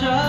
pressure